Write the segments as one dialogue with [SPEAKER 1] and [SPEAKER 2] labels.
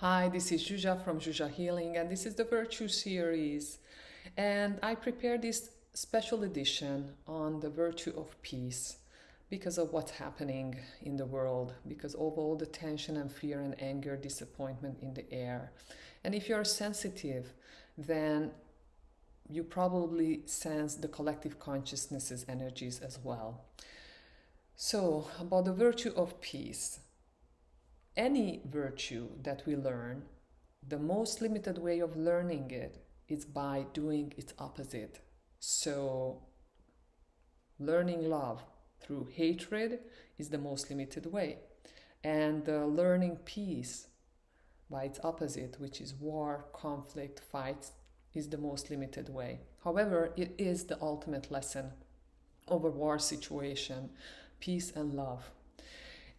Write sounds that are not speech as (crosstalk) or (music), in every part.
[SPEAKER 1] Hi, this is Zsuzsa from Zsuzsa Healing, and this is the Virtue series. And I prepared this special edition on the virtue of peace because of what's happening in the world, because of all the tension and fear and anger, disappointment in the air. And if you're sensitive, then you probably sense the collective consciousness's energies as well. So, about the virtue of peace. Any virtue that we learn, the most limited way of learning it is by doing its opposite. So, learning love through hatred is the most limited way. And uh, learning peace by its opposite, which is war, conflict, fights, is the most limited way. However, it is the ultimate lesson of a war situation peace and love.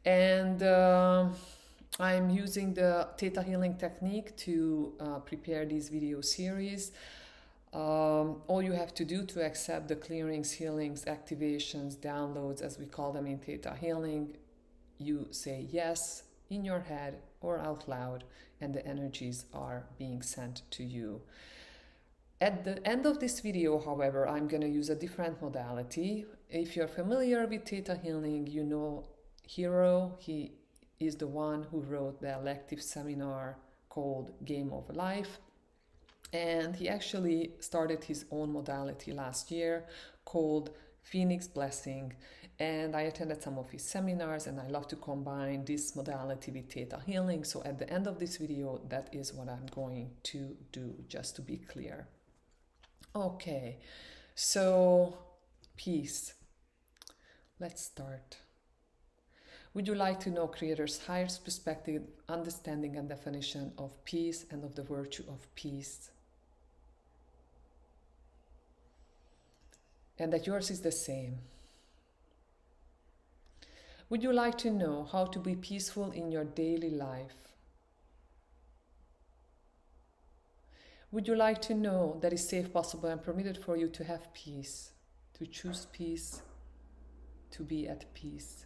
[SPEAKER 1] And uh, I'm using the Theta Healing technique to uh, prepare this video series. Um, all you have to do to accept the clearings, healings, activations, downloads, as we call them in Theta Healing, you say yes in your head or out loud, and the energies are being sent to you. At the end of this video, however, I'm going to use a different modality. If you're familiar with Theta Healing, you know Hiro. He is the one who wrote the elective seminar called Game of Life. And he actually started his own modality last year called Phoenix Blessing. And I attended some of his seminars, and I love to combine this modality with Theta Healing. So at the end of this video, that is what I'm going to do, just to be clear. Okay, so peace. Let's start. Would you like to know Creator's highest perspective, understanding, and definition of peace and of the virtue of peace? And that yours is the same. Would you like to know how to be peaceful in your daily life? Would you like to know that it's safe, possible, and permitted for you to have peace, to choose peace, to be at peace?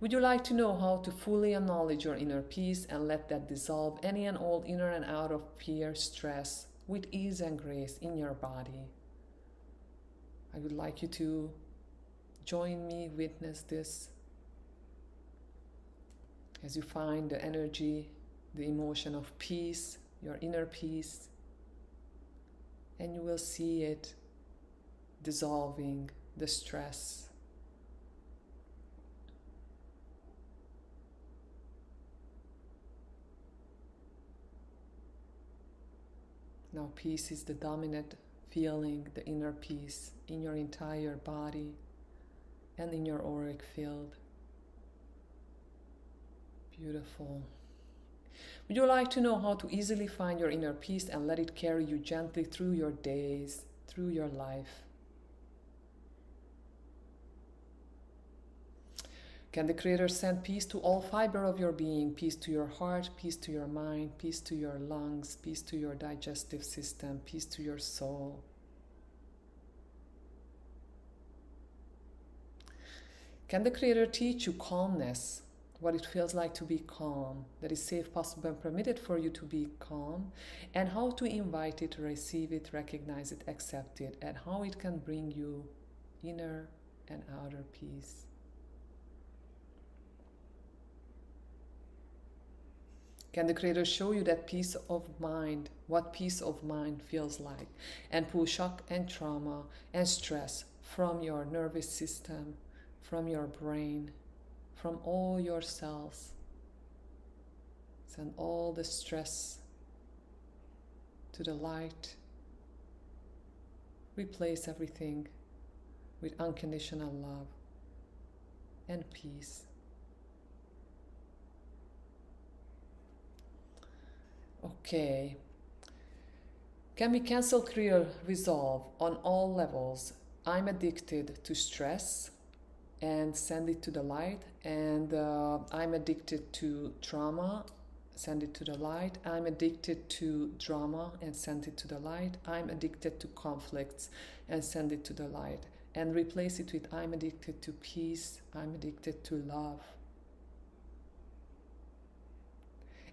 [SPEAKER 1] Would you like to know how to fully acknowledge your inner peace and let that dissolve any and all inner and out of fear, stress with ease and grace in your body? I would like you to join me, witness this as you find the energy the emotion of peace, your inner peace, and you will see it dissolving the stress. Now, peace is the dominant feeling, the inner peace in your entire body and in your auric field. Beautiful. Would you like to know how to easily find your inner peace and let it carry you gently through your days, through your life? Can the Creator send peace to all fiber of your being, peace to your heart, peace to your mind, peace to your lungs, peace to your digestive system, peace to your soul? Can the Creator teach you calmness, what it feels like to be calm, that is safe, possible, and permitted for you to be calm, and how to invite it, receive it, recognize it, accept it, and how it can bring you inner and outer peace. Can the Creator show you that peace of mind, what peace of mind feels like, and pull shock and trauma and stress from your nervous system, from your brain, from all your cells. Send all the stress to the light. Replace everything with unconditional love and peace. Okay. Can we cancel clear resolve on all levels? I'm addicted to stress and send it to the light. And uh, I'm addicted to trauma, send it to the light. I'm addicted to drama and send it to the light. I'm addicted to conflicts and send it to the light. And replace it with I'm addicted to peace, I'm addicted to love.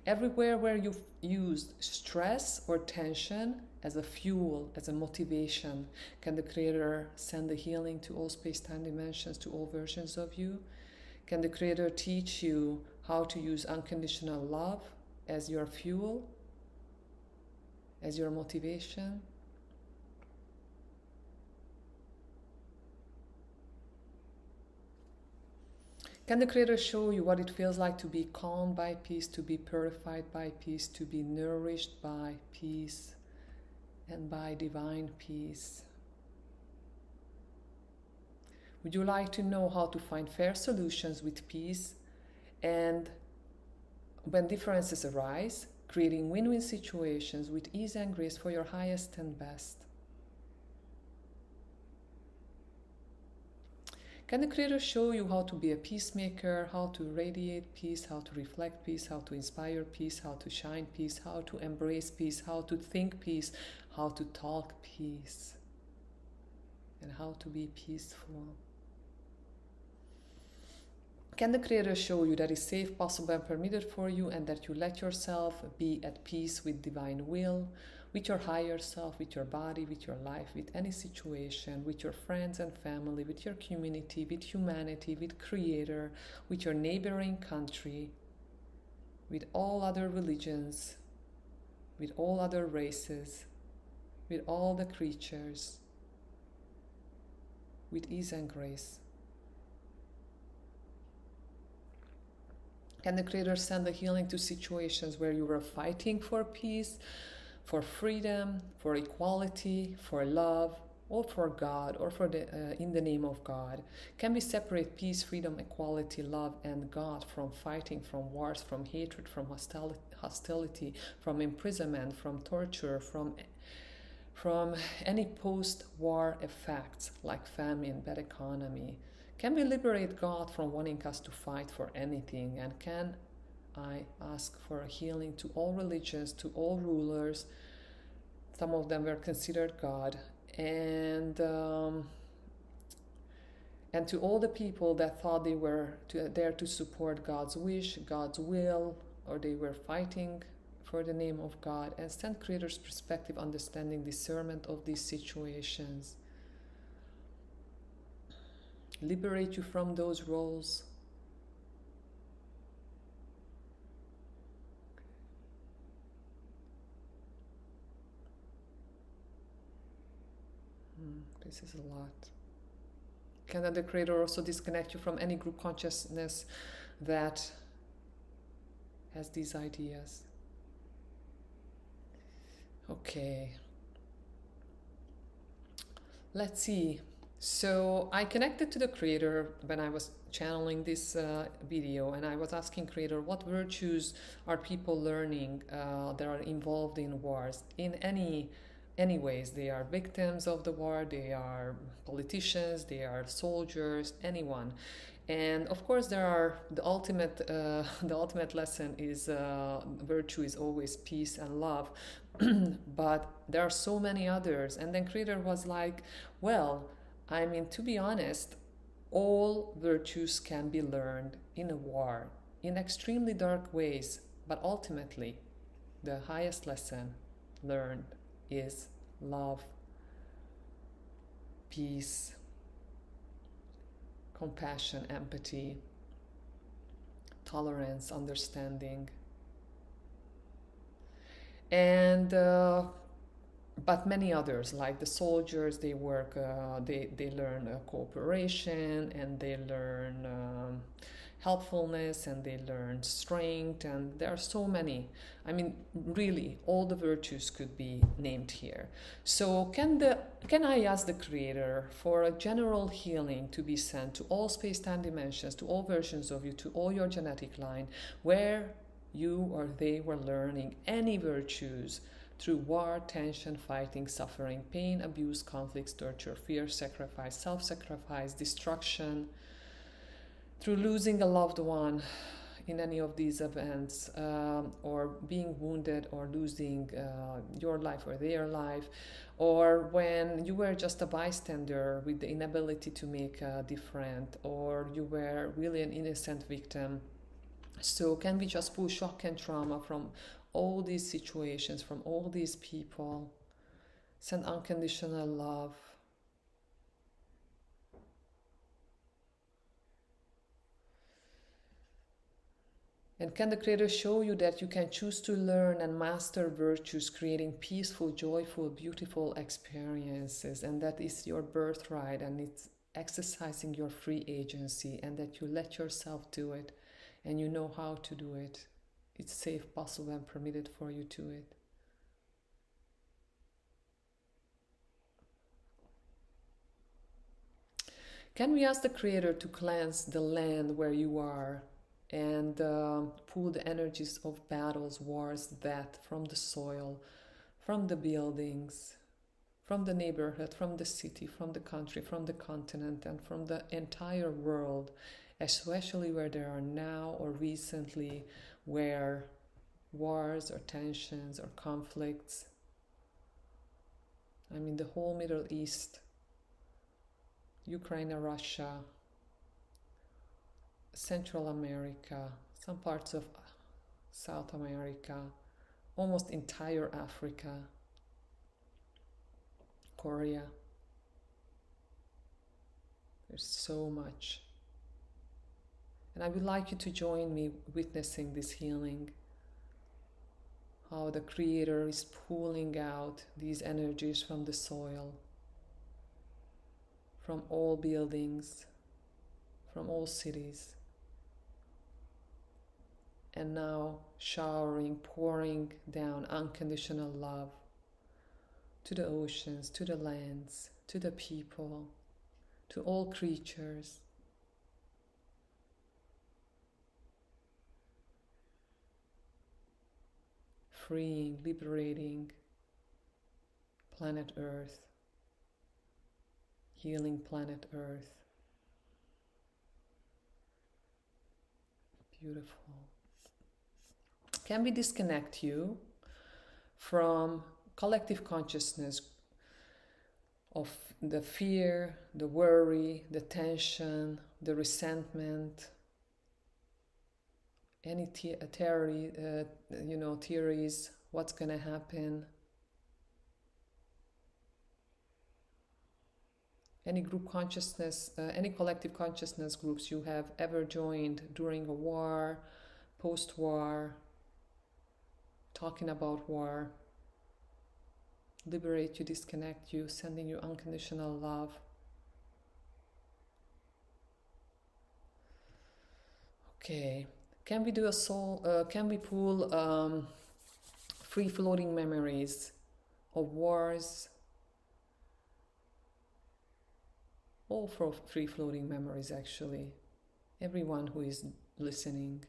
[SPEAKER 1] Everywhere where you've used stress or tension as a fuel, as a motivation, can the Creator send the healing to all space time dimensions, to all versions of you? Can the Creator teach you how to use unconditional love as your fuel, as your motivation? Can the Creator show you what it feels like to be calmed by peace, to be purified by peace, to be nourished by peace and by divine peace? Would you like to know how to find fair solutions with peace and when differences arise, creating win win situations with ease and grace for your highest and best? Can the Creator show you how to be a peacemaker, how to radiate peace, how to reflect peace, how to inspire peace, how to shine peace, how to embrace peace, how to think peace, how to talk peace, and how to be peaceful? Can the Creator show you that is safe, possible, and permitted for you, and that you let yourself be at peace with divine will, with your higher self, with your body, with your life, with any situation, with your friends and family, with your community, with humanity, with Creator, with your neighboring country, with all other religions, with all other races, with all the creatures, with ease and grace. Can the Creator send the healing to situations where you were fighting for peace, for freedom, for equality, for love, or for God, or for the uh, in the name of God? Can we separate peace, freedom, equality, love, and God from fighting, from wars, from hatred, from hostility, hostility from imprisonment, from torture, from from any post-war effects like famine, bad economy? Can we liberate God from wanting us to fight for anything? And can I ask for a healing to all religions, to all rulers. Some of them were considered God, and um, and to all the people that thought they were to, there to support God's wish, God's will, or they were fighting for the name of God, and send Creator's perspective, understanding, discernment of these situations. Liberate you from those roles This is a lot. Can the Creator also disconnect you from any group consciousness that has these ideas? Okay. Let's see. So I connected to the Creator when I was channeling this uh, video and I was asking Creator what virtues are people learning uh, that are involved in wars in any anyways they are victims of the war they are politicians they are soldiers anyone. And of course there are the ultimate uh, (laughs) the ultimate lesson is uh, virtue is always peace and love. (clears throat) But there are so many others. And then creator was like well i mean to be honest all virtues can be learned in a war in extremely dark ways. But ultimately the highest lesson learned is love, peace, compassion, empathy, tolerance, understanding. And uh, but many others like the soldiers they work uh, they, they learn uh, cooperation and they learn um, helpfulness and they learn strength and there are so many. I mean really all the virtues could be named here. So can the can i ask the creator for a general healing to be sent to all space-time dimensions to all versions of you to all your genetic line where you or they were learning any virtues through war, tension, fighting, suffering, pain, abuse, conflicts, torture, fear, sacrifice, self sacrifice, destruction, through losing a loved one in any of these events, um, or being wounded, or losing uh, your life or their life, or when you were just a bystander with the inability to make a difference, or you were really an innocent victim So, can we just pull shock and trauma from all these situations, from all these people? Send unconditional love. And can the Creator show you that you can choose to learn and master virtues, creating peaceful, joyful, beautiful experiences, and that is your birthright, and it's exercising your free agency, and that you let yourself do it, and you know how to do it. It's safe, possible, and permitted for you to it. Can we ask the Creator to cleanse the land where you are and uh, pull the energies of battles, wars, death from the soil, from the buildings, from the neighborhood, from the city, from the country, from the continent, and from the entire world, especially where there are now or recently where wars or tensions or conflicts. I mean, the whole Middle East, Ukraine Russia, Central America, some parts of uh, South America, almost entire Africa, Korea. There's so much. And I would like you to join me witnessing this healing. How the Creator is pulling out these energies from the soil, from all buildings, from all cities and now showering, pouring down unconditional love to the oceans, to the lands, to the people, to all creatures. Freeing, liberating planet Earth, healing planet Earth. Beautiful can we disconnect you from collective consciousness of the fear, the worry, the tension, the resentment, any the- theory, uh, you know, theories, what's going to happen, any group consciousness, uh, any collective consciousness groups you have ever joined during a war, post war, talking about war, liberate you, disconnect you, sending you unconditional love. Okay, can we do a soul? Uh, can we pull um, free floating memories of wars? All for free floating memories, actually. Everyone who is listening.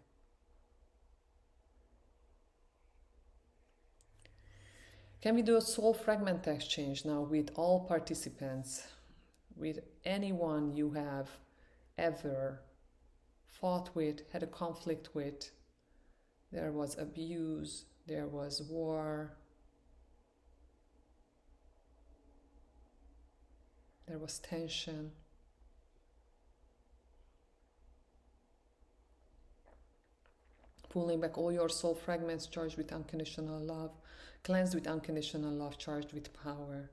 [SPEAKER 1] Can we do a soul fragment exchange now with all participants, with anyone you have ever fought with, had a conflict with? There was abuse, there was war, there was tension. Pulling back all your soul fragments charged with unconditional love cleansed with unconditional love, charged with power,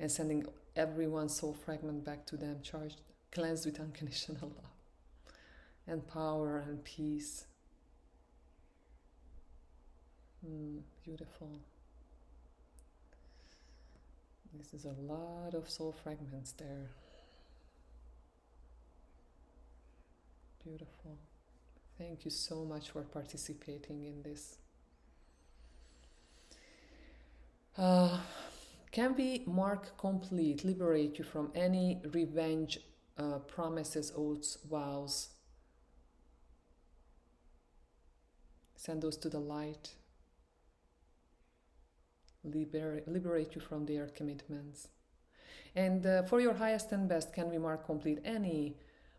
[SPEAKER 1] and sending everyone's soul fragment back to them, charged, cleansed with unconditional love, and power and peace. Mm, beautiful. This is a lot of soul fragments there. Beautiful. Thank you so much for participating in this. Uh, can we mark complete, liberate you from any revenge uh, promises, oaths, vows? Send those to the light. Liberate, liberate you from their commitments. And uh, for your highest and best, can we mark complete any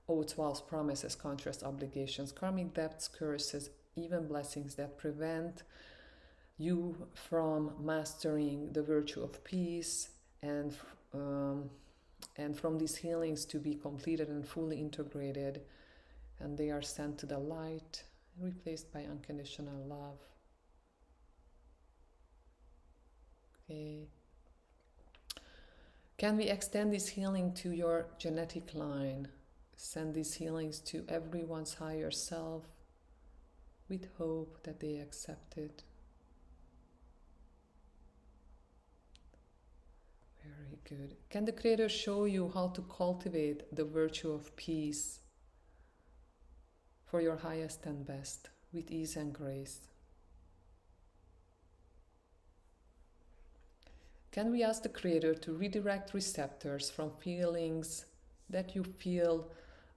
[SPEAKER 1] oaths, vows, promises, contracts, obligations, karmic debts, curses, even blessings that prevent you from mastering the virtue of peace and um, and from these healings to be completed and fully integrated and they are sent to the light replaced by unconditional love. Okay. Can we extend this healing to your genetic line? Send these healings to everyone's higher self with hope that they accept it. Very good. Can the Creator show you how to cultivate the virtue of peace for your highest and best with ease and grace? Can we ask the Creator to redirect receptors from feelings that you feel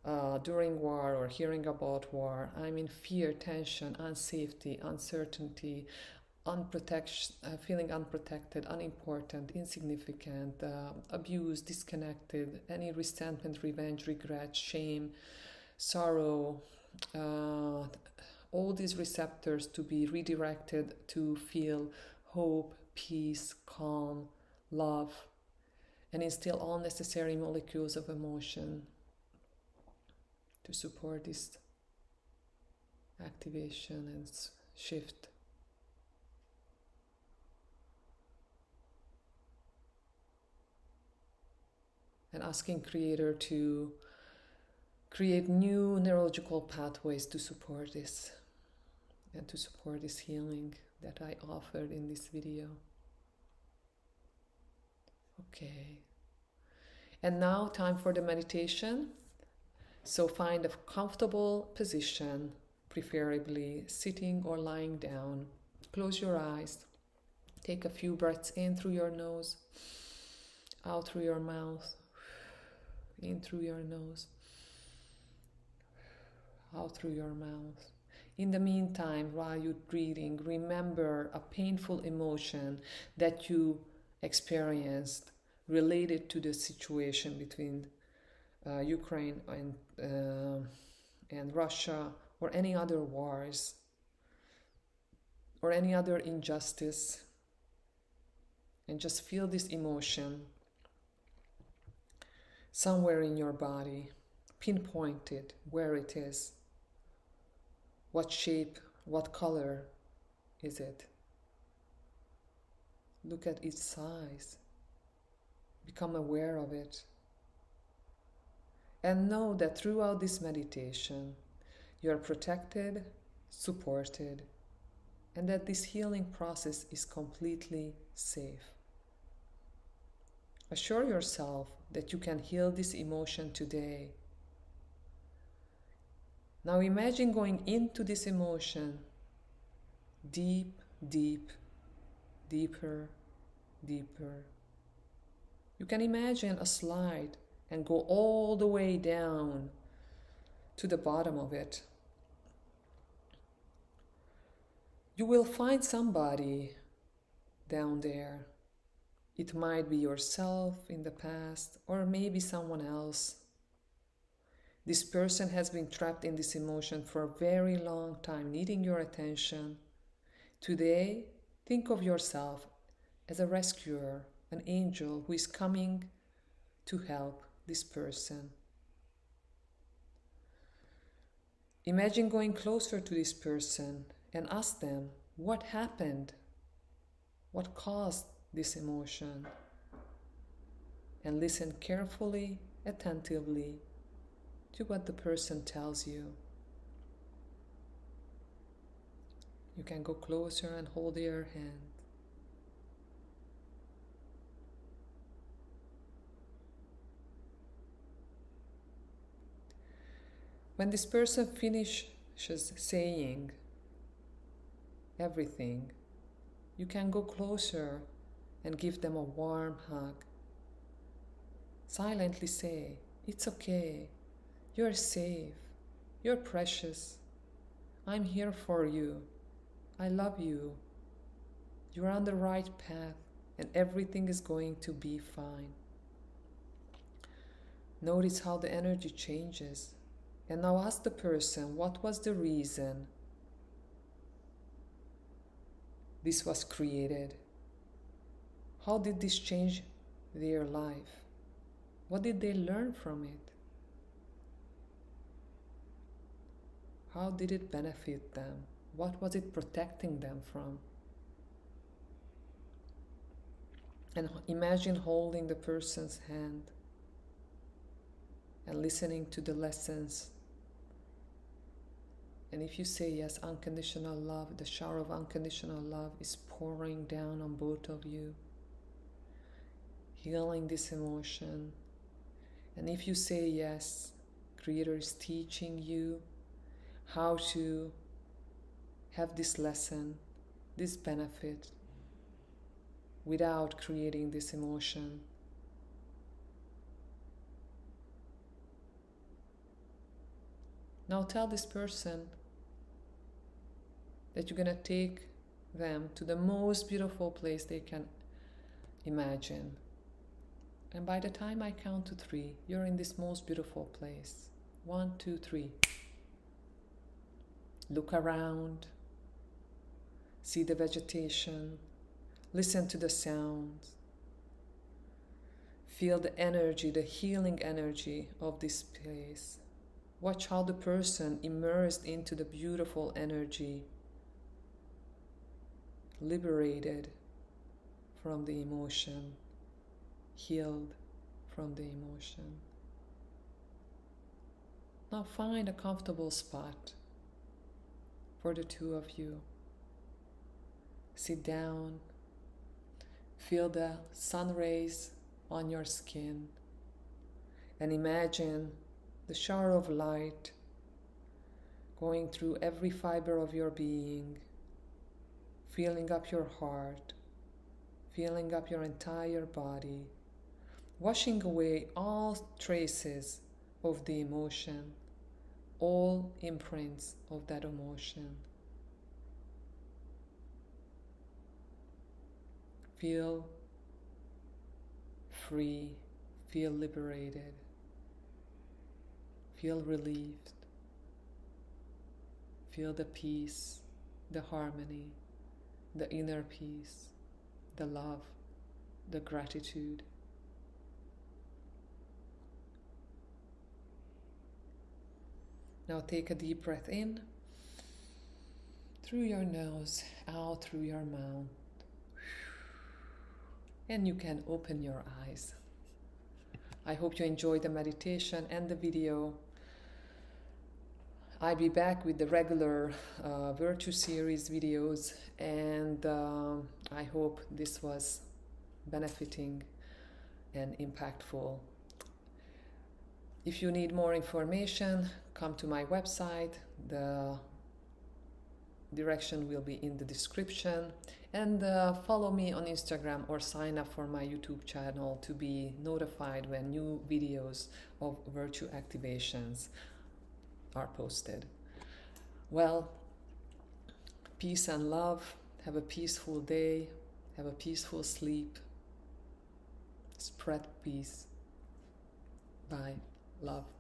[SPEAKER 1] uh, during war or hearing about war? I mean, fear, tension, unsafety, uncertainty, unprotect, uh, feeling unprotected, unimportant, insignificant, uh, abused, disconnected, any resentment, revenge, regret, shame, sorrow, uh, all these receptors to be redirected to feel hope, peace, calm, love, and instill all necessary molecules of emotion to support this activation and shift. And asking Creator to create new neurological pathways to support this and to support this healing that I offered in this video. Okay. And now, time for the meditation. So, find a comfortable position, preferably sitting or lying down. Close your eyes. Take a few breaths in through your nose, out through your mouth, in through your nose, out through your mouth. In the meantime, while you're breathing, remember a painful emotion that you experienced related to the situation between uh, Ukraine and uh, and Russia or any other wars or any other injustice and just feel this emotion somewhere in your body pinpoint it where it is what shape what color is it Look at its size. Become aware of it. And know that throughout this meditation, you are protected, supported, and that this healing process is completely safe. Assure yourself that you can heal this emotion today. Now imagine going into this emotion deep, deep, deeper, deeper. You can imagine a slide and go all the way down to the bottom of it. You will find somebody down there. It might be yourself in the past, or maybe someone else. This person has been trapped in this emotion for a very long time, needing your attention. Today, Think of yourself as a rescuer, an angel who is coming to help this person. Imagine going closer to this person and ask them what happened, what caused this emotion, and listen carefully, attentively to what the person tells you. You can go closer and hold your hand. When this person finishes saying everything, you can go closer and give them a warm hug. Silently say, It's okay. You're safe. You're precious. I'm here for you. I love you. You're on the right path and everything is going to be fine. Notice how the energy changes. And now ask the person what was the reason this was created? How did this change their life? What did they learn from it? How did it benefit them? What was it protecting them from? And imagine holding the person's hand and listening to the lessons. And if you say yes, unconditional love, the shower of unconditional love is pouring down on both of you, healing this emotion. And if you say yes, Creator is teaching you how to have this lesson, this benefit, without creating this emotion. Now tell this person that you're going to take them to the most beautiful place they can imagine. And by the time I count to three, you're in this most beautiful place. One, two, three. Look around, see the vegetation, listen to the sounds, feel the energy, the healing energy of this place. Watch how the person immersed into the beautiful energy, liberated from the emotion, healed from the emotion. Now find a comfortable spot for the two of you. Sit down, feel the sun rays on your skin, and imagine the shower of light going through every fiber of your being, filling up your heart, filling up your entire body, washing away all traces of the emotion all imprints of that emotion. Feel free, feel liberated, feel relieved, feel the peace, the harmony, the inner peace, the love, the gratitude. Now take a deep breath in through your nose, out through your mouth. And you can open your eyes. I hope you enjoyed the meditation and the video. I'll be back with the regular uh, Virtue Series videos, and uh, I hope this was benefiting and impactful. If you need more information, come to my website. The direction will be in the description. And uh, follow me on Instagram or sign up for my YouTube channel to be notified when new videos of virtue activations are posted. Well, peace and love. Have a peaceful day. Have a peaceful sleep. Spread peace. Bye. Love.